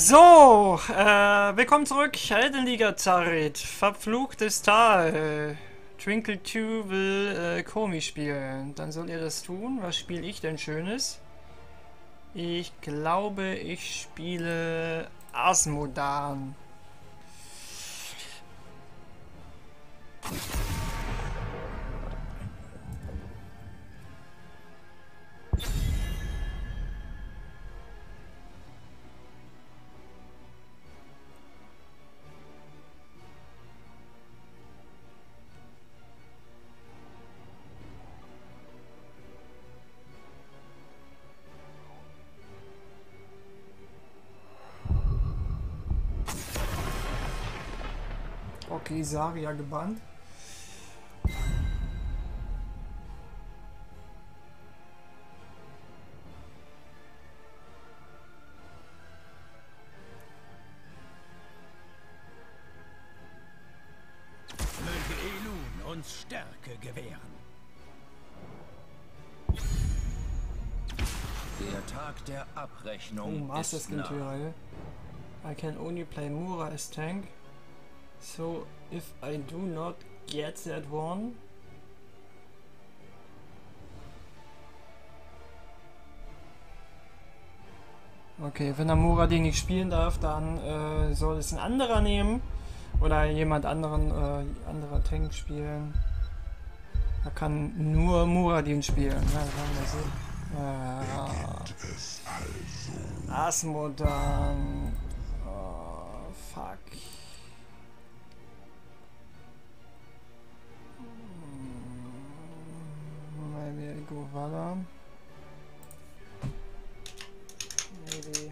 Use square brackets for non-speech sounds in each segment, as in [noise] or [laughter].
So, äh, willkommen zurück. Heldenliga Zarit, verfluchtes Tal. Twinkle 2 will äh, Komi spielen. Dann soll er das tun. Was spiele ich denn Schönes? Ich glaube, ich spiele Asmodan. Okay, Saria gebannt. Möge Elun uns Stärke gewähren. Der Tag der Oh, Abrechnung Master ist nah. I can only play Mura as tank. So if I do not get that one. Okay, wenn der Mura den nicht spielen darf, dann äh, soll es ein anderer nehmen. Oder jemand anderen, äh, anderer Tank spielen. Da kann nur Muradin spielen. Ja, sagen wir so. Äh, Asmodan. Oh, fuck. Hmm, Maybe I go Vala. Maybe.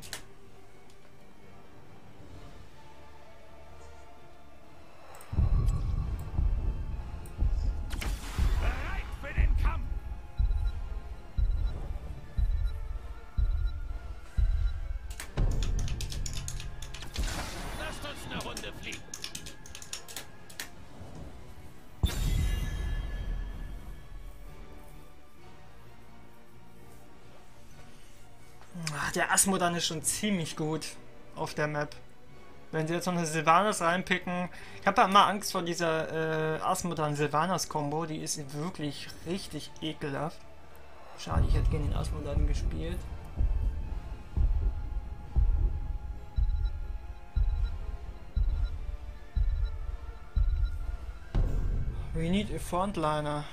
Der Asmodan ist schon ziemlich gut auf der Map. Wenn sie jetzt noch eine Sylvanas reinpicken. Ich habe ja immer Angst vor dieser äh, Asmodan-Sylvanas-Kombo. Die ist wirklich richtig ekelhaft. Schade, ich hätte gerne den Asmodan gespielt. We need a frontliner.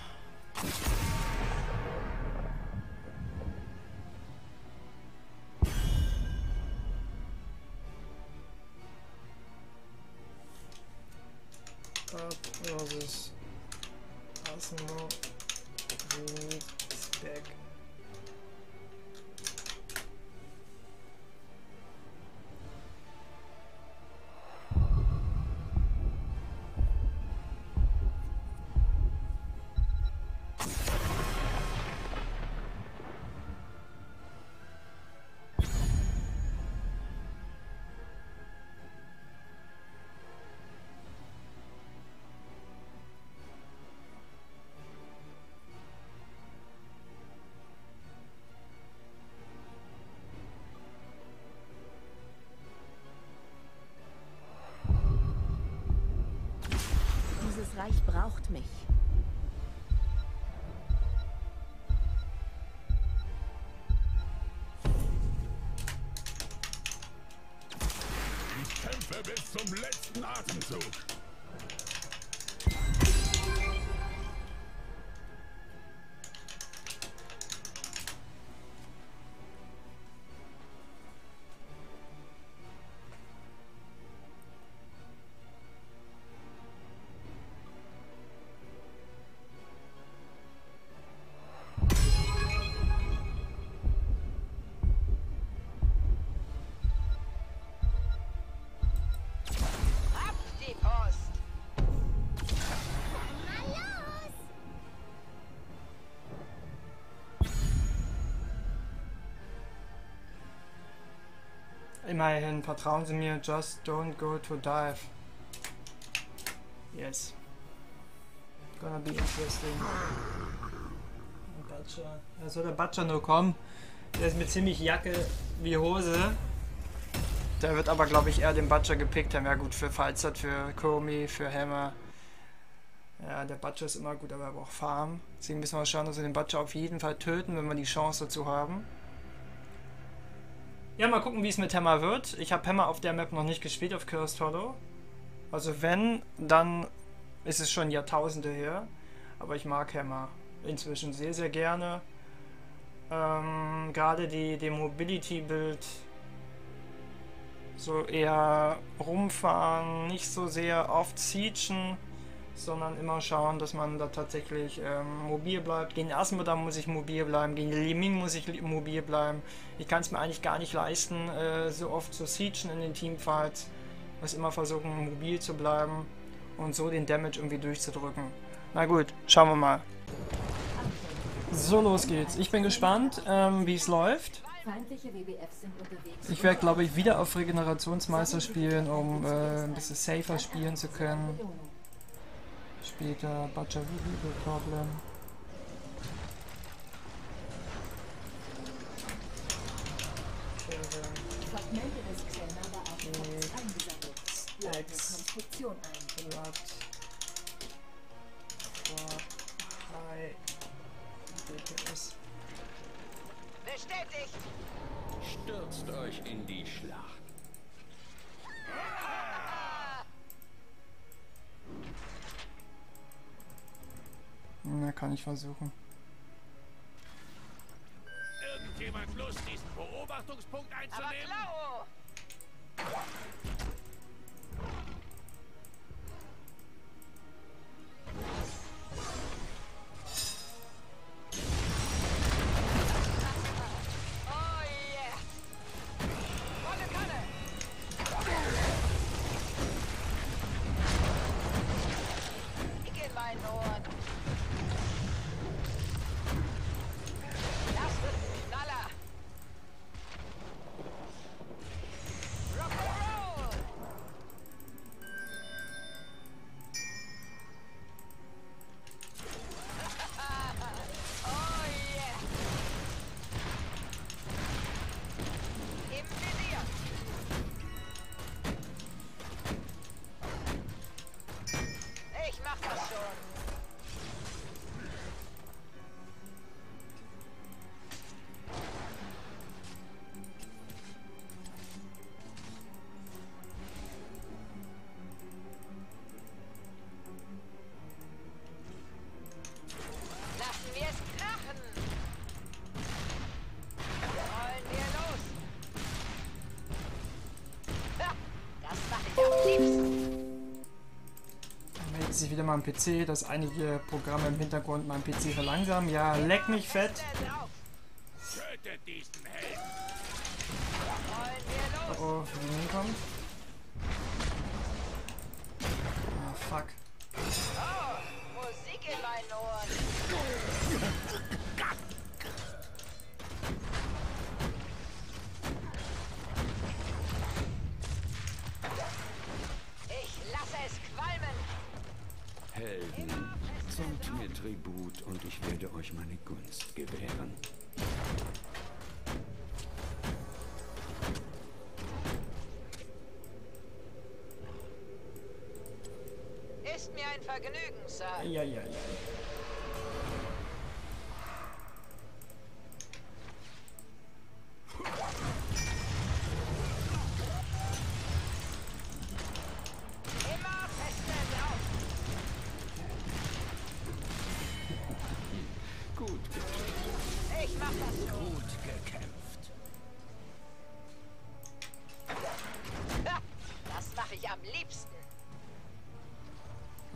Braucht mich. Ich kämpfe bis zum letzten Atemzug. Immerhin vertrauen Sie mir, just don't go to dive. Yes. Gonna be interesting. Butcher. Da soll der Butcher nur kommen. Der ist mit ziemlich Jacke wie Hose. Der wird aber, glaube ich, eher den Butcher gepickt haben. Ja gut, für Falzert, für Komi, für Hammer. Ja, der Butcher ist immer gut, aber er braucht Farm. Deswegen müssen wir schauen, dass wir den Butcher auf jeden Fall töten, wenn wir die Chance dazu haben. Ja, mal gucken, wie es mit Hammer wird. Ich habe Hammer auf der Map noch nicht gespielt, auf Cursed Hollow. Also wenn, dann ist es schon Jahrtausende her. Aber ich mag Hammer inzwischen sehr, sehr gerne. Ähm, Gerade die, die Mobility-Build so eher rumfahren, nicht so sehr oft siegen, sondern immer schauen, dass man da tatsächlich ähm, mobil bleibt. Gegen Asmodam muss ich mobil bleiben, gegen Liming muss ich mobil bleiben. Ich kann es mir eigentlich gar nicht leisten, äh, so oft zu siegen in den Teamfights. Ich muss immer versuchen, mobil zu bleiben und so den Damage irgendwie durchzudrücken. Na gut, schauen wir mal. So, los geht's. Ich bin gespannt, ähm, wie es läuft. Ich werde, glaube ich, wieder auf Regenerationsmeister spielen, um äh, ein bisschen safer spielen zu können. Später Butcher Problem. Fragmente des Xenaber-Artefakts eingesammelt. Leite Konstruktion ein. For High DPS. Bestätigt! Stürzt euch in die Schlacht. Na, kann ich versuchen. Irgendjemand Lust, diesen Beobachtungspunkt Aber einzunehmen? Klau! Oh mal am PC, dass einige Programme im Hintergrund meinen PC verlangsamen. Ja, leck mich fett.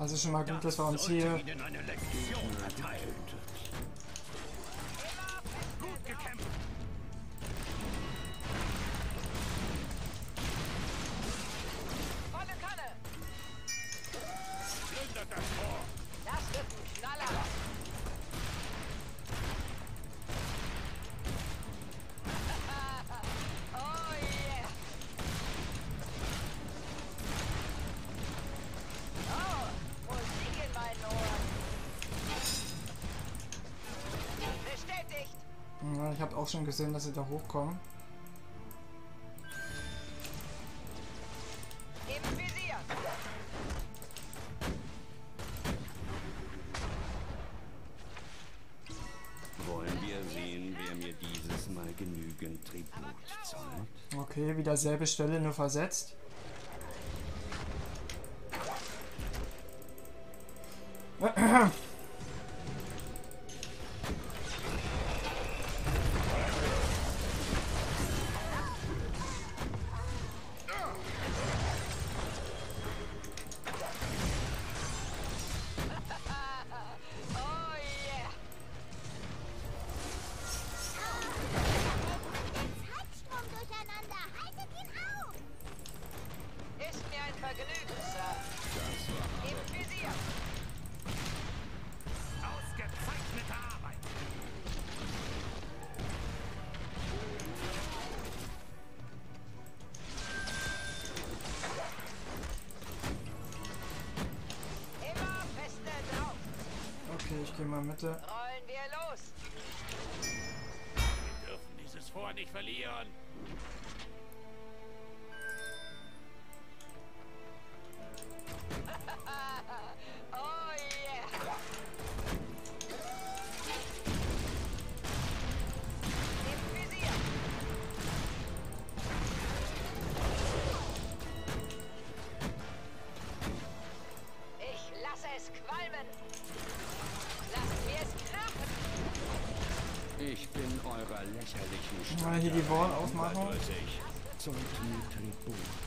Also schon mal gut, dass wir uns hier auch schon gesehen, dass sie da hochkommen. Wollen wir sehen, wer mir dieses Mal genügend Tribut zahlt? Okay, wieder selbe Stelle, nur versetzt. [clears throat] Mitte. Rollen wir los. Wir dürfen dieses Vor nicht verlieren. Zollt mir Tribut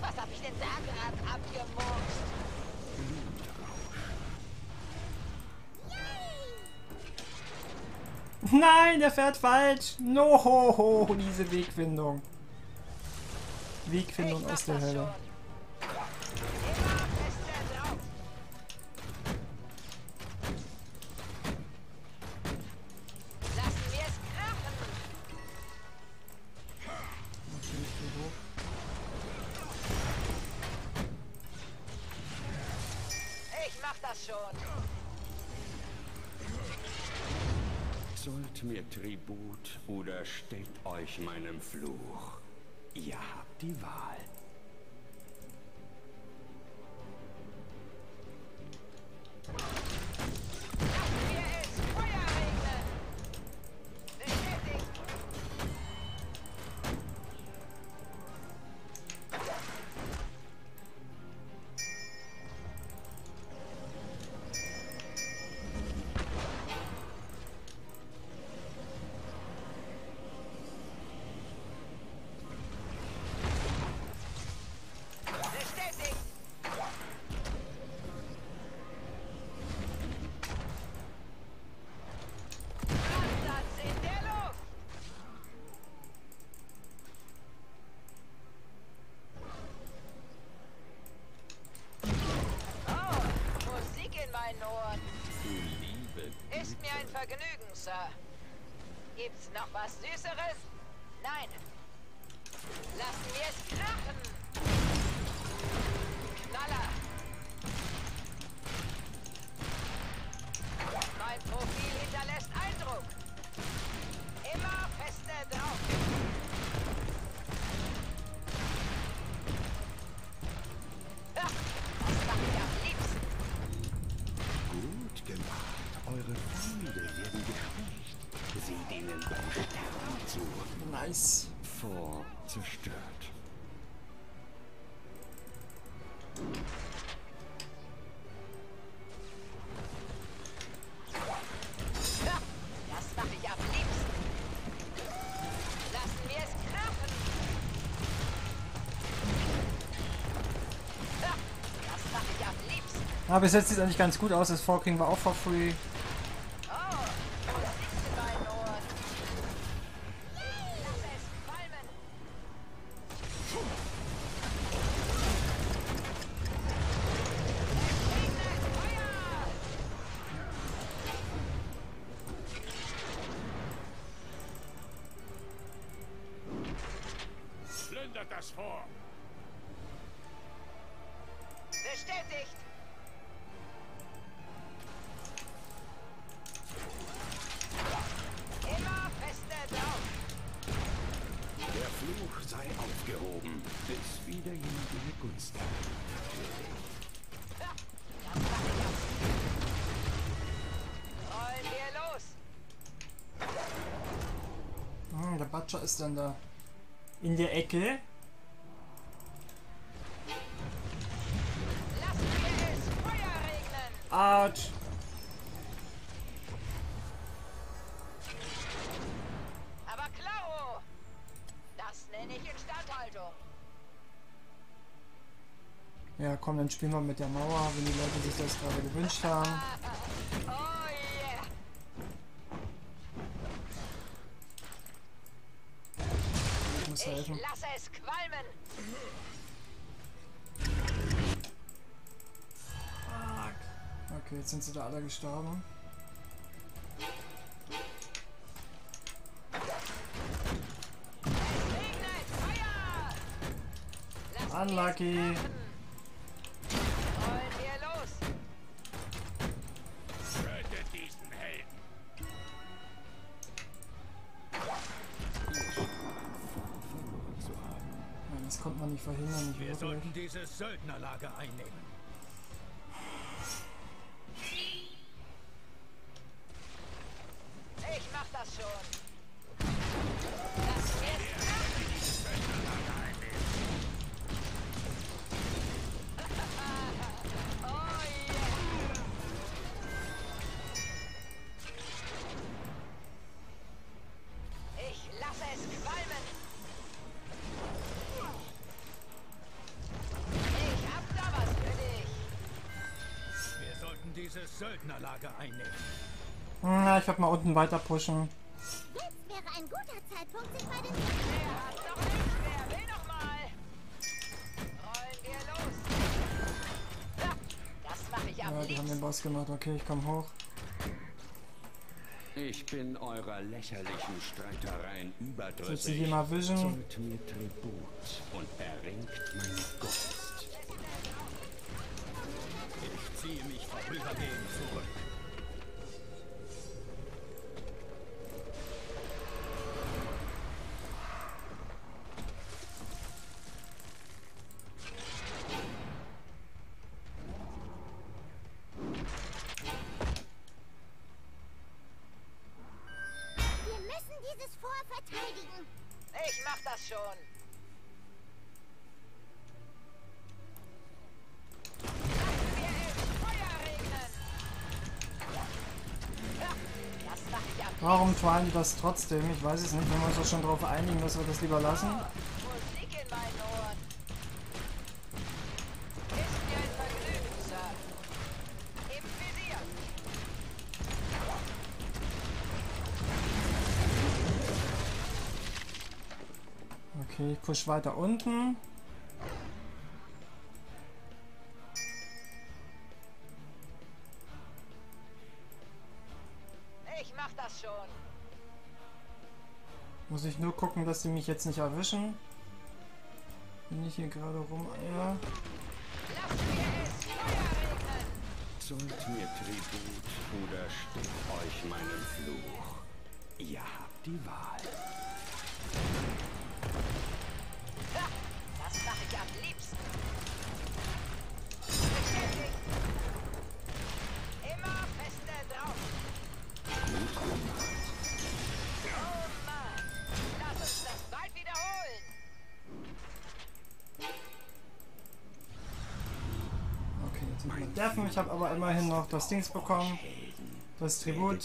Was hab ich denn da gerade abgemurkst? Nein, der fährt falsch. No, diese Wegfindung. Wegfindung aus der Hölle. Ist mir ein Vergnügen, Sir. Gibt's noch was Süßeres? Nein. Lassen wir es krachen. Knaller. Mein Profil hinterlässt Eindruck. Immer feste drauf. Ha, das mache ich am liebsten. Gut gemacht. Feinde werden geschwächt. Seht ihnen beim Sterben zu. Nice. Vor zerstört. Ha, das mache ich am liebsten. Lassen wir es krachen. Ha, das mache ich am liebsten. Aber bis jetzt sieht es eigentlich ganz gut aus. Das Vor kriegen wir auch for free. Aufgehoben, bis wieder jemand Gunst mach ich auch. Rollen. Hm, der Butcher ist dann da in der Ecke. Dann spielen wir mit der Mauer, wenn die Leute sich das gerade gewünscht haben. Ich muss helfen. lasse es qualmen. Okay, jetzt sind sie da alle gestorben. Unlucky. Konnte man nicht verhindern, nicht Wir wirklich. sollten dieses Söldnerlager einnehmen. Söldnerlager einnehmen. Na, ich werde mal unten weiter pushen. Jetzt wäre ein guter Zeitpunkt, sich bei den. Ja, die haben den. Boss gemacht. Okay, ich komme hoch. Ich bin eurer lächerlichen Streitereien Jetzt sie überdrüssig. hier mal wischen. Zollt mir Tribut und erringt meine Gunst. Mach ich am Warum die das trotzdem? Ich weiß es nicht. Wenn wir uns doch schon darauf einigen, dass wir das lieber lassen. Push weiter unten. Ich mach das schon. Muss ich nur gucken, dass die mich jetzt nicht erwischen. Bin ich hier gerade rum? Ja. Zollt mir Tribut oder steht euch meinem Fluch. Ihr habt die Wahl. Wir deffen. Ich habe aber immerhin noch das Dings bekommen. Das Tribut.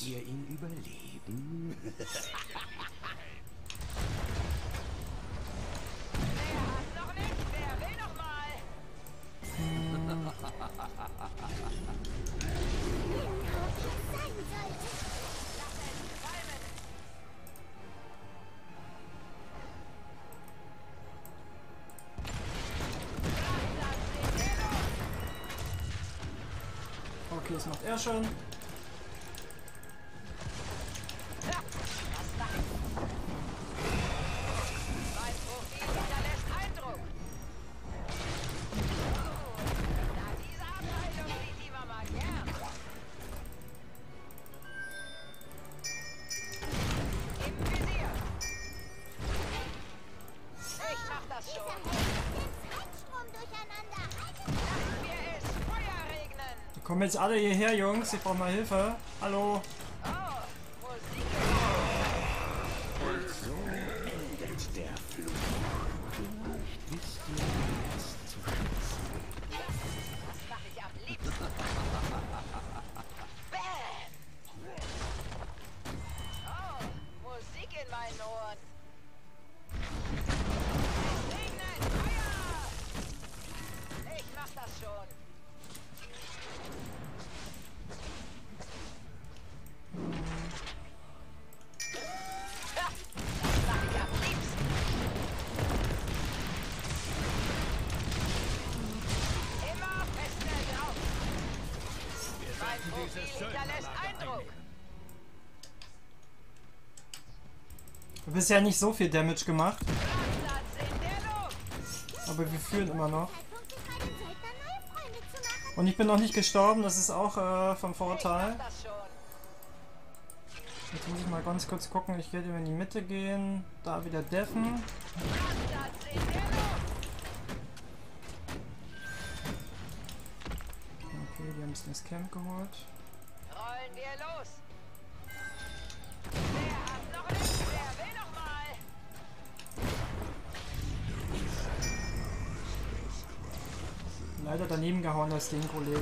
Okay, das macht er schon. Kommen jetzt alle hierher, Jungs. Ich brauche mal Hilfe. Hallo. Hinterlässt Eindruck. Du bist ja nicht so viel Damage gemacht, aber wir führen immer noch. Und ich bin noch nicht gestorben, das ist auch äh, vom Vorteil. Jetzt muss ich mal ganz kurz gucken, ich werde in die Mitte gehen, da wieder deffen. Okay, die haben sich das Camp geholt. Wir los. Leider daneben gehauen, das Ding, Kollege.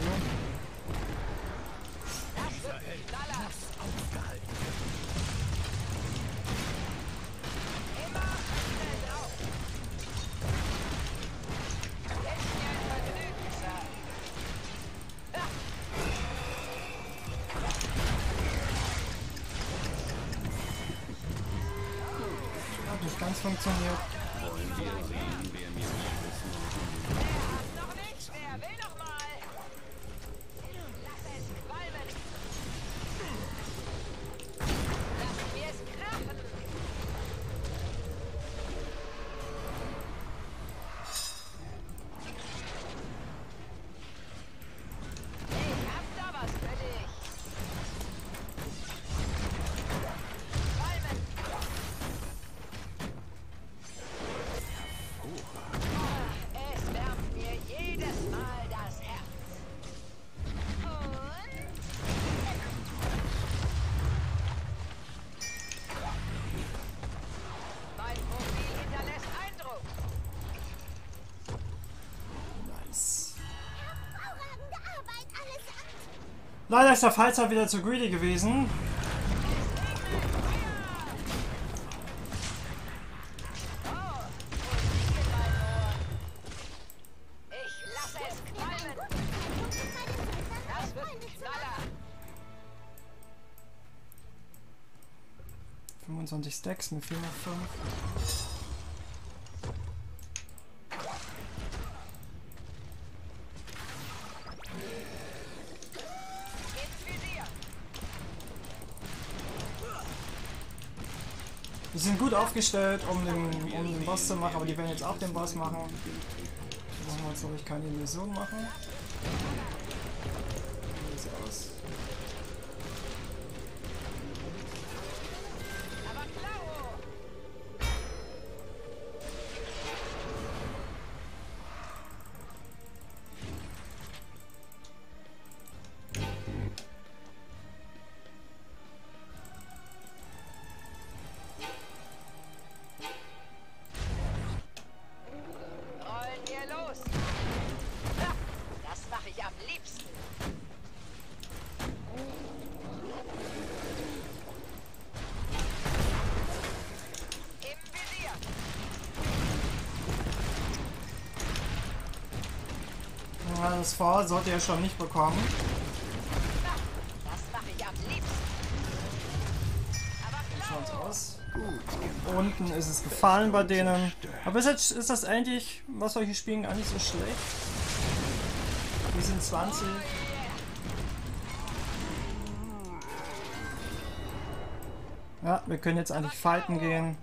Ganz funktioniert. Wollen wir sehen, wer mir Leider ist der Fallzer wieder zu greedy gewesen. Stacks, mir fehlen noch 5. aufgestellt, um den, um den Boss zu machen, aber die werden jetzt auch den Boss machen. Wollen wir uns, glaube ich, keine Illusion machen. Ja, das V sollte er schon nicht bekommen. Schaut's aus. Unten ist es gefallen bei denen. Aber bis jetzt ist das eigentlich, was solche spielen, gar nicht so schlecht. Die sind 20. Ja, wir können jetzt eigentlich fighten gehen.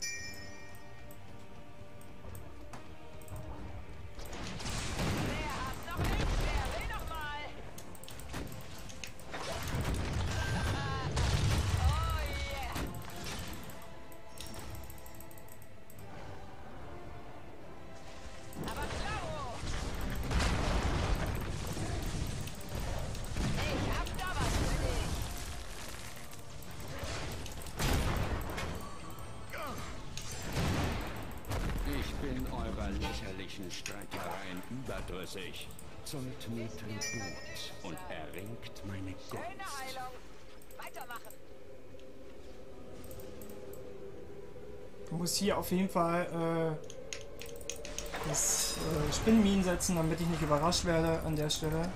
Streitereien überdrüssig. Zollt mir Tribut und erringt meine Schöne Gunst. Heilung. Weitermachen. Ich muss hier auf jeden Fall äh, das äh, Spinnminen setzen, damit ich nicht überrascht werde an der Stelle.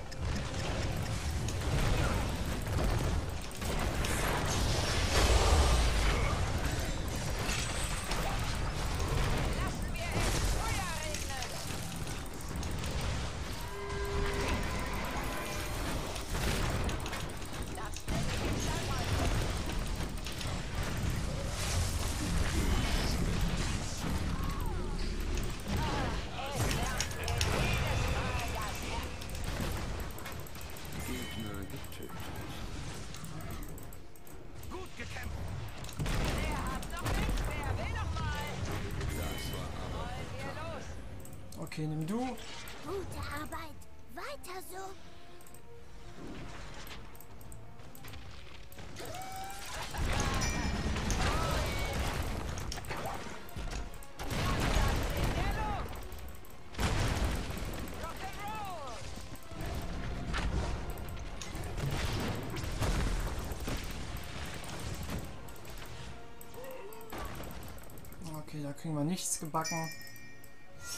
Da kriegen wir nichts gebacken.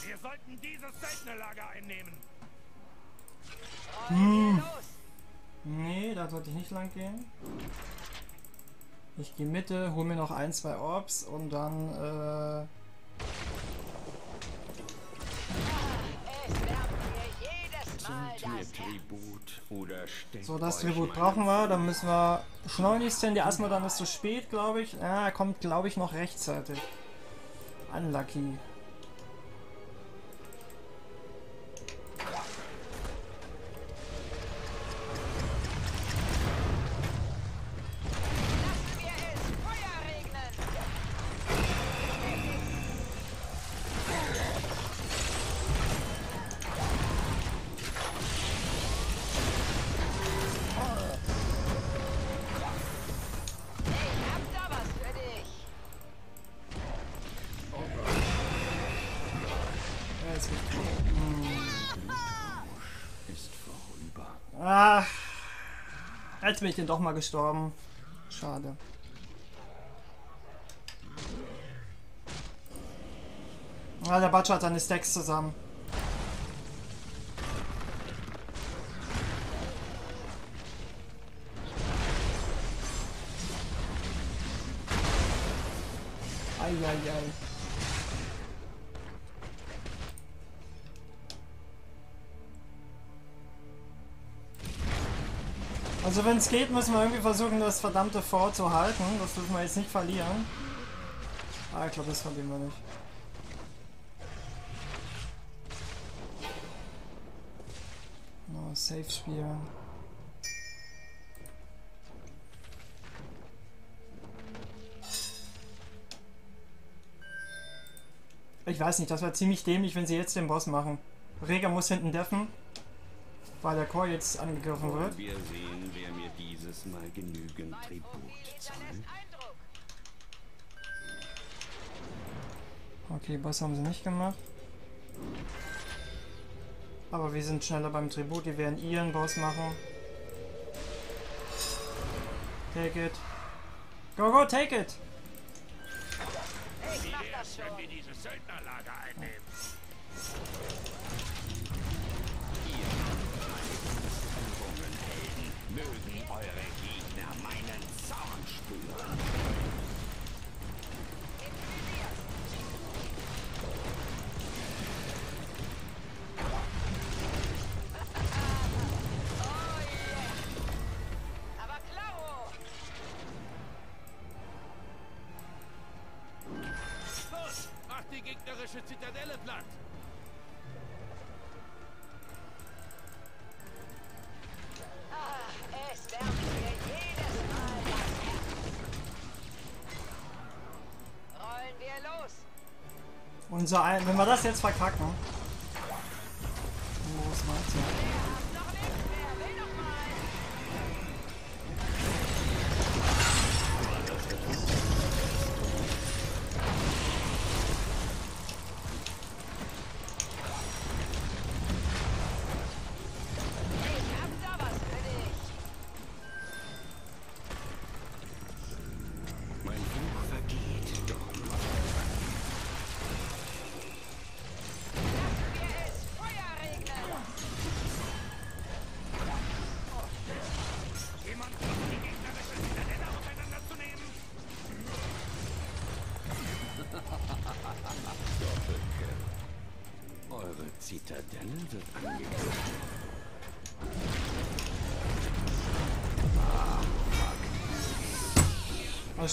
Wir sollten dieses Söldnerlager einnehmen. Wir los? Nee, da sollte ich nicht lang gehen. Ich gehe Mitte, hole mir noch ein, zwei Orbs und dann äh, so das Tribut brauchen wir. Dann müssen wir schleunigst hin. Der Asmodan ist zu spät, glaube ich. Ja, er kommt, glaube ich, noch rechtzeitig. Unlucky. Jetzt bin ich denn doch mal gestorben. Schade. Ah, der Batsch hat seine Stacks zusammen. Eieiei. Also wenn es geht, müssen wir irgendwie versuchen, das verdammte Fort zu halten. Das dürfen wir jetzt nicht verlieren. Ah, ich glaube, das verlieren wir nicht. No, safe spielen. Ich weiß nicht, das wäre ziemlich dämlich, wenn sie jetzt den Boss machen. Rega muss hinten deffen, weil der Chor jetzt angegriffen wird. Wir sehen, wer mir dieses Mal genügend Tribut zahlt. Okay, Boss haben sie nicht gemacht. Aber wir sind schneller beim Tribut, die werden ihren Boss machen. Take it. Go, go, take it! Ich mach das Wenn schon. wir dieses Söldnerlager einnehmen. Zitadelle platt. Ah, es wärmt mir jedes Mal das Herz. Rollen wir los. Unser ein wenn wir das jetzt verkacken.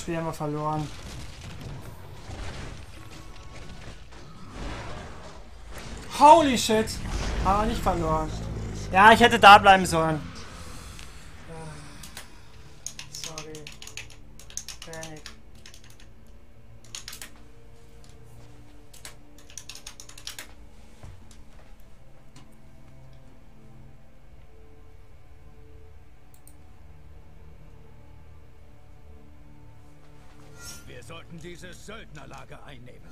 Spiel haben wir verloren. Holy shit! Aber nicht verloren. Ja, ich hätte da bleiben sollen. Söldnerlager einnehmen.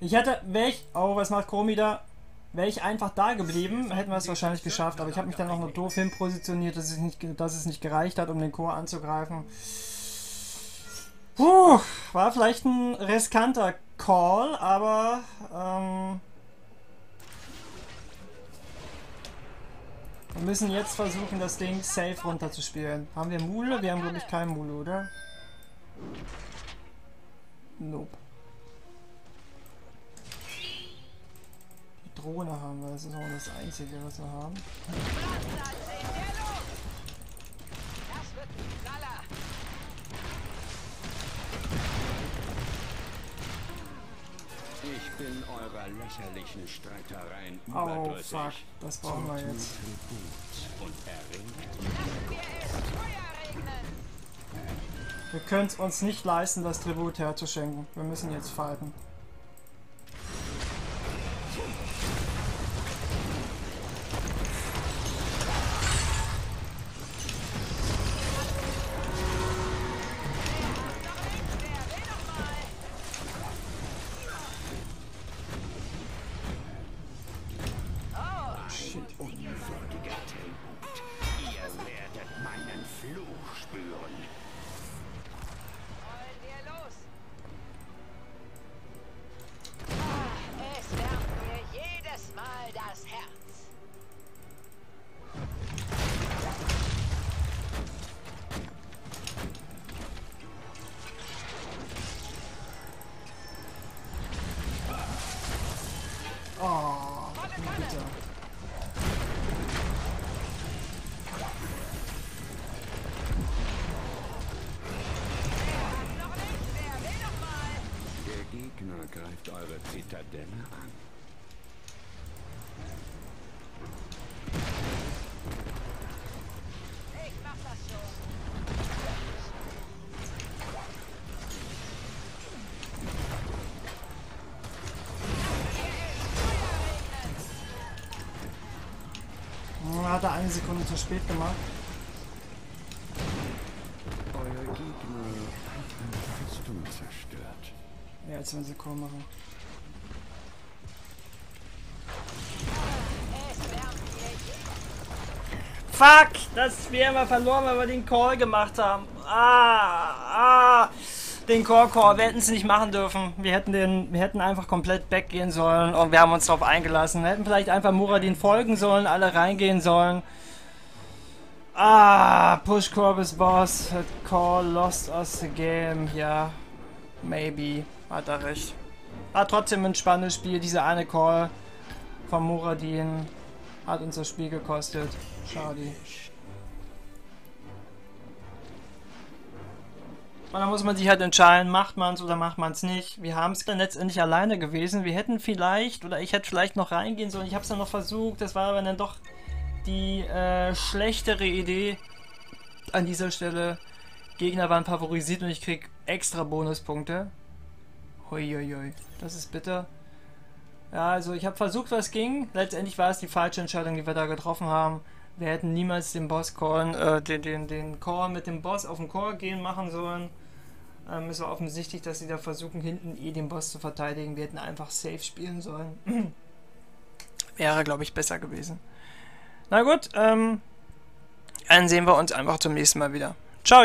Ich hätte, wäre ich, oh, was macht Komi da? Wäre ich einfach da geblieben, hätten wir es wahrscheinlich geschafft. Aber ich habe mich dann auch noch doof hin positioniert, dass es, nicht, dass es nicht gereicht hat, um den Chor anzugreifen. Puh, war vielleicht ein riskanter Call, aber ähm, wir müssen jetzt versuchen, das Ding safe runterzuspielen. Haben wir Mule? Wir haben, glaube ich, keinen Mule, oder? Nope. Die Drohne haben wir, das ist auch das Einzige, was wir haben. Das wird ein Knaller. Ich bin eurer lächerlichen Streitereien Oh, fuck, das brauchen wir jetzt. Wir können es uns nicht leisten, das Tribut herzuschenken. Wir müssen jetzt fighten. Eure Zitadelle an. Ich mach das schon. Hat er eine Sekunde zu spät gemacht. Euer Gegner hat eine Festung zerstört. Ja, jetzt wenn sie Chor machen. Es wärmt mir jedes Fuck! Das Spiel haben wir verloren, weil wir den Call gemacht haben. Ah, ah. Den Core Call, wir hätten es nicht machen dürfen. Wir hätten den, wir hätten einfach komplett backgehen sollen und wir haben uns darauf eingelassen. Wir hätten vielleicht einfach Muradin folgen sollen, alle reingehen sollen. Ah, Push Corbis Boss, hat Call lost us the game. Ja, maybe, hat er recht. War trotzdem ein spannendes Spiel. Dieser eine Call von Muradin hat uns das Spiel gekostet. Schade. Und dann muss man sich halt entscheiden, macht man es oder macht man es nicht. Wir haben es dann letztendlich alleine gewesen. Wir hätten vielleicht, oder ich hätte vielleicht noch reingehen sollen. Ich habe es dann noch versucht. Das war aber dann doch die äh, schlechtere Idee an dieser Stelle. Gegner waren favorisiert und ich krieg extra Bonuspunkte. Huiuiui, das ist bitter. Ja, also ich habe versucht, was ging. Letztendlich war es die falsche Entscheidung, die wir da getroffen haben. Wir hätten niemals den Boss äh, den, den, den Call mit dem Boss auf den Core gehen machen sollen. Ähm, es war offensichtlich, dass sie da versuchen, hinten eh den Boss zu verteidigen. Wir hätten einfach safe spielen sollen. [clears throat] Wäre, glaube ich, besser gewesen. Na gut, ähm, dann sehen wir uns einfach zum nächsten Mal wieder. Ciao!